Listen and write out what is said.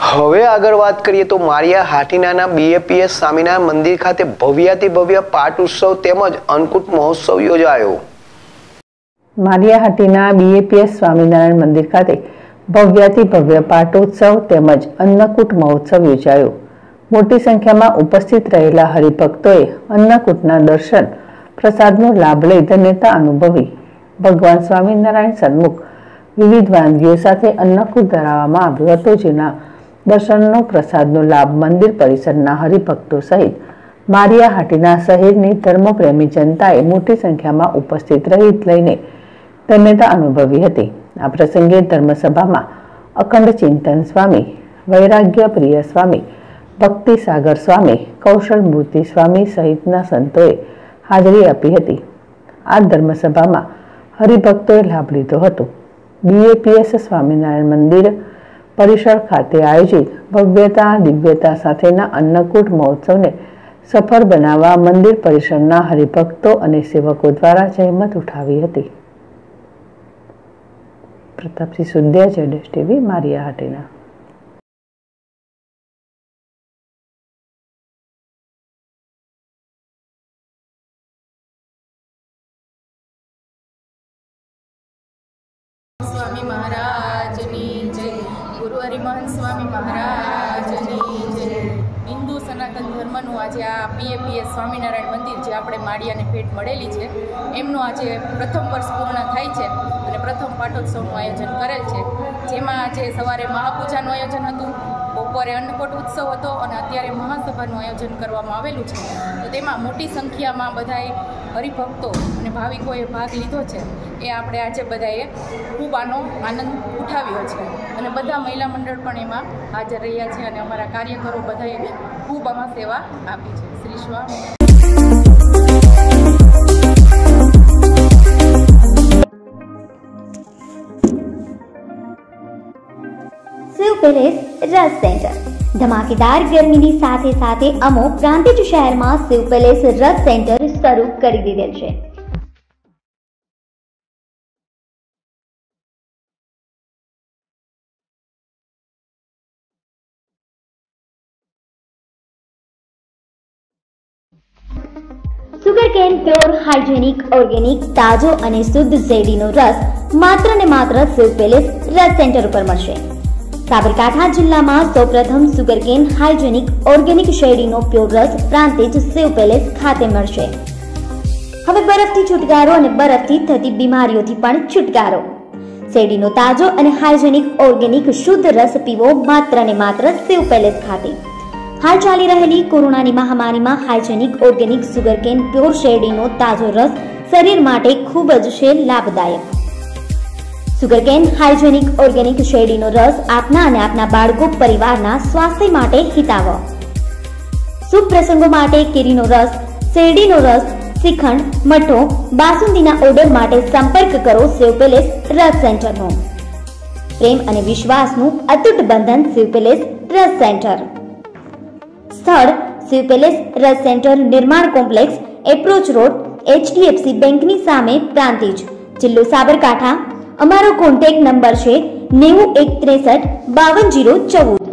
હવે આગળ વાત કરીએ તો મારિયા હાટીનાના બીએપીએસ સ્વામિનારાયણ મંદિર ખાતે ભવ્યાતિ ભવ્ય પાટ ઉત્સવ તેમજ અન્નકૂટ મહોત્સવ યોજાયો. મારિયા હાટીના બીએપીએસ સ્વામિનારાયણ મંદિર ખાતે ભવ્યાતિ ભવ્ય પાટોત્સવ તેમજ અન્નકૂટ મહોત્સવ યોજાયો. મોટી સંખ્યામાં ઉપસ્થિત રહેલા હરિભક્તોએ અન્નકૂટના દર્શન, પ્રસાદનો લાભ લઈ ધન્યતા અનુભવી. ભગવાન સ્વામિનારાયણ સન્મુખ વિવિધ વાનગીઓ સાથે અન્નકૂટ ધરાવવામાં આવ્યો હતો, જેના દર્શનનો પ્રસાદનો લાભ મંદિર પરિસરના હરિભક્તો સહિત મારિયાહાટીના શહેરની ધર્મપ્રેમી જનતાએ મોટી સંખ્યામાં ઉપસ્થિત રહી લઈને ધન્યતા અનુભવી હતી. આ પ્રસંગે ધર્મસભામાં અખંડ ચિંતન સ્વામી, વૈરાગ્ય પ્રિય સ્વામી, ભક્તિ સાગર સ્વામી, કૌશલ મૂર્તિ સ્વામી સહિતના સંતોએ હાજરી આપી હતી. આ ધર્મસભામાં હરિભક્તોએ લાભ લીધો હતો. બીએપીએસ સ્વામિનારાયણ મંદિર પરિસર ખાતે આયોજિત ભવ્યતા, દિવ્યતા સાથેના અન્નકૂટ મહોત્સવને સફળ બનાવવા મંદિર પરિસરના હરિભક્તો અને સેવકો દ્વારા જહેમત ઉઠાવી હતી. પ્રતાપસિંહ સુંદિયા જેડેશ ટીવી, મારિયા હાટીના. સ્વામી મહારાજની જય સ્વામી મહારાજની જે હિન્દુ સનાતન ધર્મનું આજે આ પીએપીએસ સ્વામિનારાયણ મંદિર જે આપણે માળિયાને ભેટ મળેલી છે, એમનું આજે પ્રથમ વર્ષ પૂર્ણ થાય છે અને પ્રથમ પાટોત્સવનું આયોજન કરેલ છે. જેમાં આજે સવારે મહાપૂજાનું આયોજન હતું, બપોરે અન્નકોટ ઉત્સવ હતો અને અત્યારે મહાસભાનું આયોજન કરવામાં આવેલું છે. તો તેમાં મોટી સંખ્યામાં બધાએ હરિભક્તો અને ભાવિકોએ ભાગ લીધો છે. એ આપણે આજે બધાએ ખૂબ આનો આનંદ ઉઠાવ્યો છે. અને બધા મહિલા મંડળ પણ એમાં હાજર રહ્યા છે અને અમારા કાર્યકરો બધાએ ખૂબ આમાં સેવા આપી છે. શ્રી સ્વામી. પેલેસ રસ સેન્ટર ધમાકેદાર ગરમીની સાથે સાથે અમો પ્રાંતિજ શહેરમાં શિવ પેલેસ રસ સેન્ટર શરૂ કરી દીધેલ છે. કેન પ્યોર, હાઇજેનિક, ઓર્ગેનિક, તાજો અને શુદ્ધ ઝેરીનો રસ માત્ર ને માત્ર શિવ પેલેસ રસ સેન્ટર ઉપર મળશે. સાબરકાંઠા જિલ્લામાં સૌપ્રથમ સુગરકેન હાઇજેનિક, ઓર્ગેનિક શેરડીનો પ્યોર રસ પ્રાંતિજ શિવ પેલેસ ખાતે મળશે. હવે બરફથી છુટકારો અને બરફથી થતી બીમારીઓથી પણ છુટકારો. શેરડીનો તાજો અને હાઇજેનિક, ઓર્ગેનિક, શુદ્ધ રસ પીવો માત્ર ને માત્ર શિવ પેલેસ ખાતે. હાલ ચાલી રહેલી કોરોનાની મહામારીમાં હાઇજેનિક, ઓર્ગેનિક સુગરકેન પ્યોર શેરડીનો તાજો રસ શરીર માટે ખૂબ જ છે લાભદાયક. સુગરકેન હાઇજેનિક, ઓર્ગેનિક શેરડીનો રસ આપના અને આપના બાળકો, પરિવારના સ્વાસ્થ્ય માટે હિતાવ શુભ પ્રસંગો માટે કેરીનો રસ, શેરડીનો રસ, શ્રીખંડ, મઠો, બાસુંદીના ઓર્ડર માટે સંપર્ક કરો સેવ પેલેસ રસ સેન્ટરનો. પ્રેમ અને વિશ્વાસનું અતૂટ બંધન સેવ પેલેસ રસ સેન્ટર. સ્થળ શિવ પેલેસ રસ સેન્ટર નિર્માણ કોમ્પ્લેક્સ એપ્રોચ રોડ એચડીએફસી બેંકની સામે પ્રાંતિજ. જિલ્લો સાબરકાંઠા. અમારો કોન્ટેક્ટ નંબર છે નેવું એક ત્રેસઠ બાવન જીરો ચૌદ.